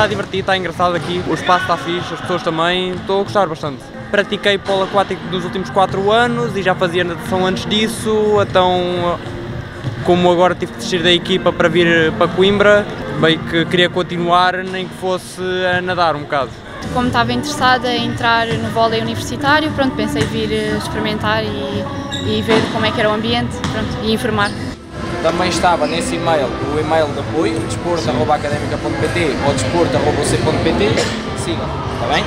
está divertido, está engraçado aqui, o espaço está fixe, as pessoas também, estou a gostar bastante. Pratiquei polo aquático nos últimos 4 anos e já fazia natação antes disso, então como agora tive que descer da equipa para vir para Coimbra, bem que queria continuar, nem que fosse a nadar um bocado. Como estava interessada em entrar no vôlei universitário, pronto, pensei vir experimentar e, e ver como é que era o ambiente pronto, e informar. Também estava nesse e-mail o e-mail de apoio, desporto.academica.pt ou desporto.c.pt. Sigam, está bem?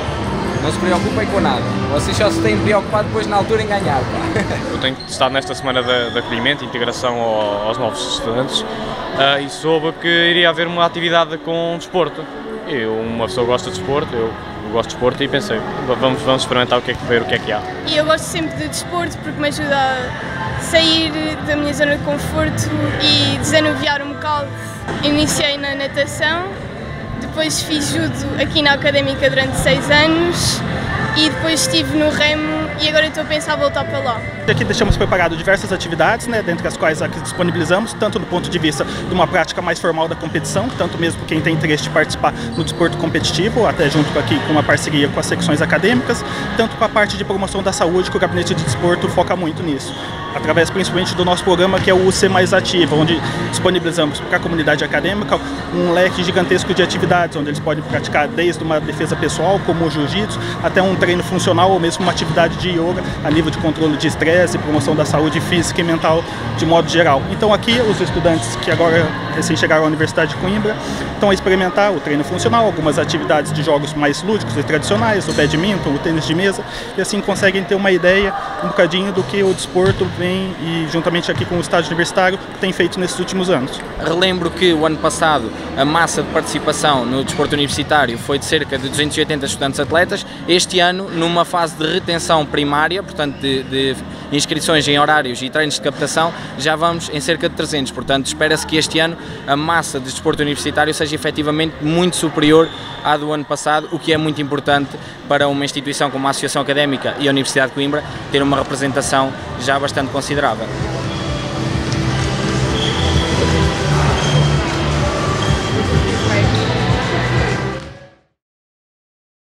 Não se preocupem com nada. Vocês só se têm preocupado depois na altura em ganhar. Eu tenho estado nesta semana de, de acolhimento, integração ao, aos novos estudantes uh, e soube que iria haver uma atividade com desporto. Eu, uma pessoa gosta de desporto, eu gosto de desporto e pensei, vamos, vamos experimentar o que é que ver o que é que há. E eu gosto sempre de desporto porque me ajuda a sair da minha zona de conforto e desanuviar um bocado. Iniciei na natação, depois fiz judo aqui na Académica durante seis anos e depois estive no remo e agora estou a pensar voltar para lá. Aqui deixamos preparado diversas atividades, né, dentre as quais aqui disponibilizamos, tanto do ponto de vista de uma prática mais formal da competição, tanto mesmo quem tem interesse de participar no desporto competitivo, até junto aqui com uma parceria com as secções acadêmicas, tanto com a parte de promoção da saúde, que o Gabinete de Desporto foca muito nisso através principalmente do nosso programa que é o UC Mais Ativa, onde disponibilizamos para a comunidade acadêmica um leque gigantesco de atividades, onde eles podem praticar desde uma defesa pessoal, como o jiu-jitsu, até um treino funcional ou mesmo uma atividade de yoga a nível de controle de estresse promoção da saúde física e mental de modo geral. Então aqui os estudantes que agora recém chegaram à Universidade de Coimbra estão a experimentar o treino funcional, algumas atividades de jogos mais lúdicos e tradicionais, o badminton, o tênis de mesa, e assim conseguem ter uma ideia um bocadinho do que o desporto e juntamente aqui com o estágio universitário tem feito nesses últimos anos. Relembro que o ano passado a massa de participação no desporto universitário foi de cerca de 280 estudantes atletas, este ano numa fase de retenção primária, portanto de, de inscrições em horários e treinos de captação, já vamos em cerca de 300, portanto espera-se que este ano a massa de desporto universitário seja efetivamente muito superior à do ano passado, o que é muito importante para uma instituição como a Associação Académica e a Universidade de Coimbra ter uma representação já bastante considerável.